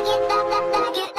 Bag it, that that bag.